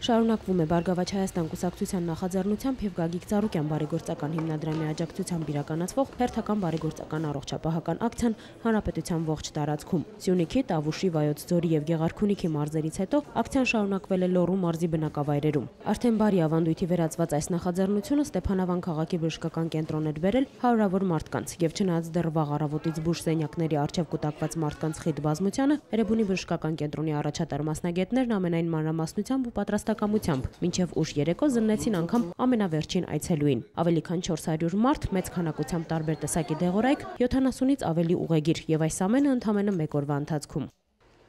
Շարունակվում է Բարգավաճ Հայաստան կուսակցության նախաձեռնությամբ եւ Գագիկ Ծառուկյան բարեգործական հիմնադրամի աջակցությամբ իրականացվող հերթական բարեգործական առողջապահական ակցիան հանրապետության ողջ տարածքում։ Սյունիքի, Տավուշի, Վայոց ձորի եւ Գեղարքունիքի մարզերից հետո ակցիան շարունակվել է Լոռու մարզի բնակավայրերում։ Արդեն բարի ավանդույթի վերածված այս նախաձեռնությունը Ստեփանավան քաղաքի բժշկական կենտրոն էր բերել հարյուրավոր մարդկանց եւ չնայած դեռ վաղ առավոտից բուժ սենյակների արչեւ կուտակված մարդկանց խիտ բազմությանը Երևանի բժշկական կենտրոնի առաջատար մասնագետներն ամենայն մանրամասնությամբ ու պատրաստ պատրաստակամությամբ մինչև ուշ երեկո զննեցին անգամ ամենավերջին այցելուին։ Ավելի քան 400 մարդ, մեծ քանակությամբ տարբեր տեսակի դեղորայք, 70-ից ավելի ուղեգիր եւ այս ամենը ընդամենը 1 օրվա ընթացքում։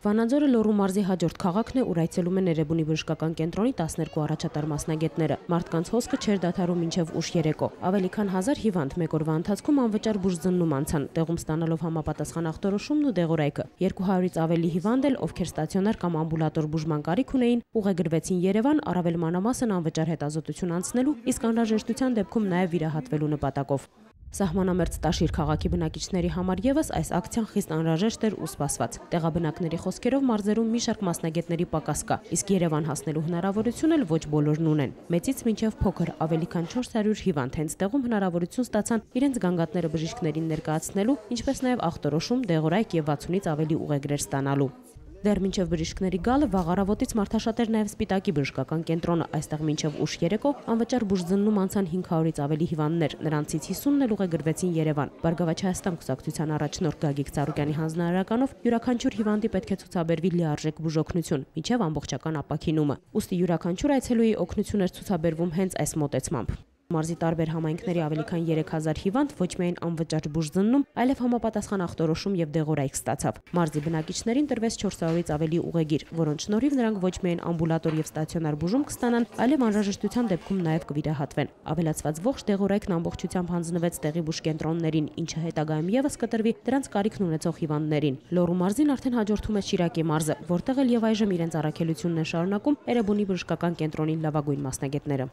Վանաձորը Լոռու մարզի հաջորդ քաղաքն է, ուր այցելում են Էրեբունի բժշկական կենտրոնի 12 առաջատար մասնագետները։ Մարդկանց հոսքը չէր դադարում մինչև ուշ երեկո։ Ավելի քան 1000 հիվանդ մեկ օրվա ընթացքում անվճար բուժզննում անցան, տեղում ստանալով համապատասխան ախտորոշումն ու դեղորայքը։ 200-ից ավելի հիվանդ էլ, ովքեր ստացիոնար կամ ամբուլատոր բուժման կարիք ունեին, ուղեգրվեցին Երևան առավել մանրամասն անվճար հետազոտություն անցնելու, իսկ անհրաժեշտության դեպքում նաև վիրահատվելու նպատակով։ Սահմանամերձ Տաշիր քաղաքի բնակիչների համար եւս այս ակցիան խիստ անհրաժեշտ էր ու սպասված։ Տեղաբնակների խոսքերով մարզերում մի շարք մասնագետների պակաս կա, իսկ Երևան հասնելու հնարավորություն էլ ոչ բոլորն ունեն։ Մեծից մինչև փոքր ավելի քան 400 հիվանդ հենց տեղում հնարավորություն ստացան իրենց գանգատները բժիշկներին ներկայացնելու, ինչպես նաև ախտորոշում, դեղորայք եւ 60-ից ավելի ուղեգրեր ստանալու։ Դեռ մինչև բժիշկների գալը վաղ առավոտից մարդաշատեր նաև Սպիտակի բժշկական կենտրոնը, այստեղ մինչև ուշ երեկո անվճար բուժզննում անցան 500-ից ավելի հիվանդներ, նրանցից 50-ն էլ ուղեգրվեցին Երևան։ Բարգավաճ Հայաստան կուսակցության առաջնորդ Գագիկ Ծառուկյանի հանձնարարականով յուրաքանչյուր հիվանդի պետք է ցուցաբերվի լիարժեք բուժօգնություն, միջև ամբողջական ապակինումը։ Ոստի յուրաքանչյուր այցելուի օգնություն էր ցուցաբերվում հենց այս մոտեցմամբ։ Մարզի տարբեր համայնքների ավելի քան 3000 հիվանդ ոչ միայն անվճար բուժզննում, այլև համապատասխան ախտորոշում եւ դեղորայք ստացավ։ Մարզի բնակիչներին տրվեց 400-ից ավելի ուղեգիր, որոնց շնորհիվ նրանք ոչ միայն ամբուլատոր եւ ստացիոնար բուժում կստանան, այլև անհրաժեշտության դեպքում նաեւ կվիրահատվեն։ Ավելացված ողջ դեղորայքն ամբողջությամբ հանձնվեց տեղի բուժկենտրոններին, ինչը հետագայում եւս կտրվի դրանց կարիքն ունեցող հիվանդներին։ Լոռու մարզին արդեն հաջորդում է Շիրակի մարզը, որտեղ էլ եւ այժմ իրենց առաքելությունն է շարունակում Էրեբունի բժշկական կենտրոնի լավագույն մասնագետները։